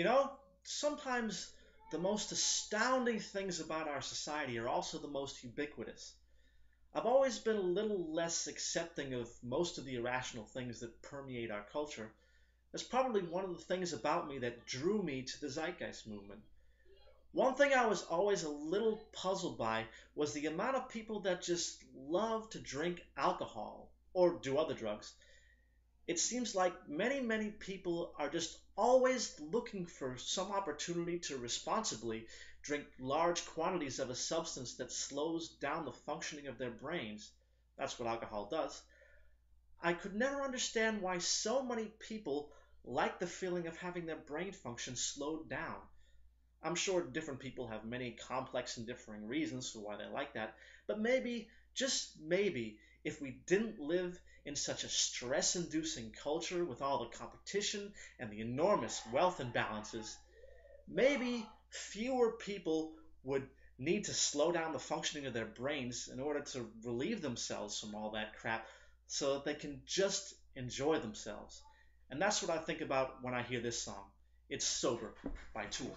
You know, sometimes the most astounding things about our society are also the most ubiquitous. I've always been a little less accepting of most of the irrational things that permeate our culture. That's probably one of the things about me that drew me to the Zeitgeist movement. One thing I was always a little puzzled by was the amount of people that just love to drink alcohol or do other drugs. It seems like many, many people are just always looking for some opportunity to responsibly drink large quantities of a substance that slows down the functioning of their brains. That's what alcohol does. I could never understand why so many people like the feeling of having their brain function slowed down. I'm sure different people have many complex and differing reasons for why they like that, but maybe, just maybe, if we didn't live in such a stress inducing culture with all the competition and the enormous wealth imbalances, maybe fewer people would need to slow down the functioning of their brains in order to relieve themselves from all that crap so that they can just enjoy themselves. And that's what I think about when I hear this song. It's Sober by Tool.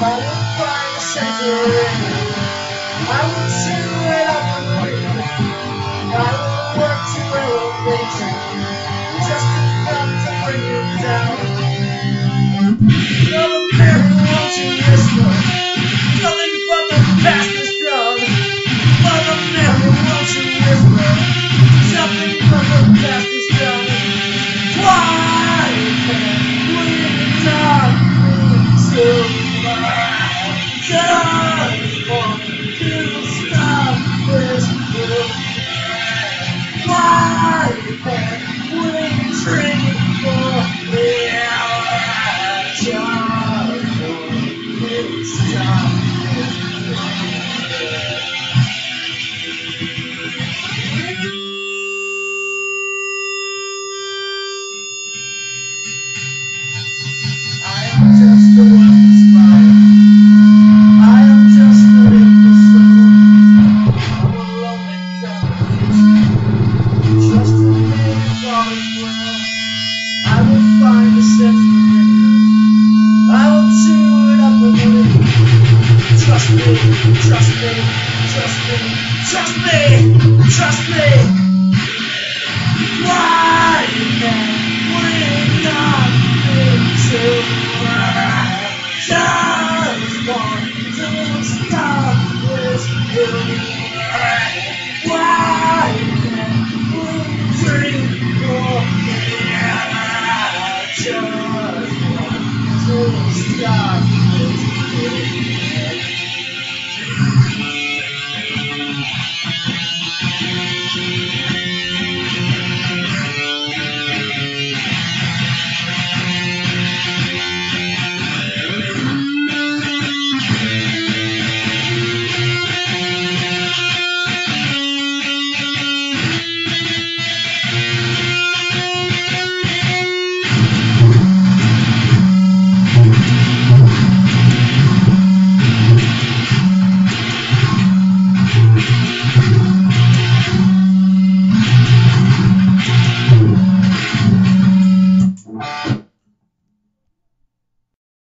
Butterfly would mountain where I Trust me, trust me, trust me, trust me.